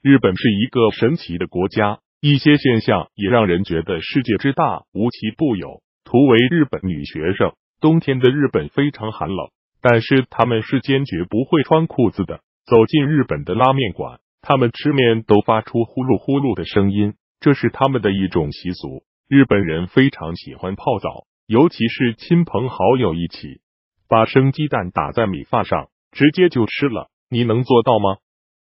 日本是一个神奇的国家，一些现象也让人觉得世界之大无奇不有。图为日本女学生，冬天的日本非常寒冷，但是他们是坚决不会穿裤子的。走进日本的拉面馆，他们吃面都发出呼噜呼噜的声音，这是他们的一种习俗。日本人非常喜欢泡澡，尤其是亲朋好友一起把生鸡蛋打在米饭上，直接就吃了。你能做到吗？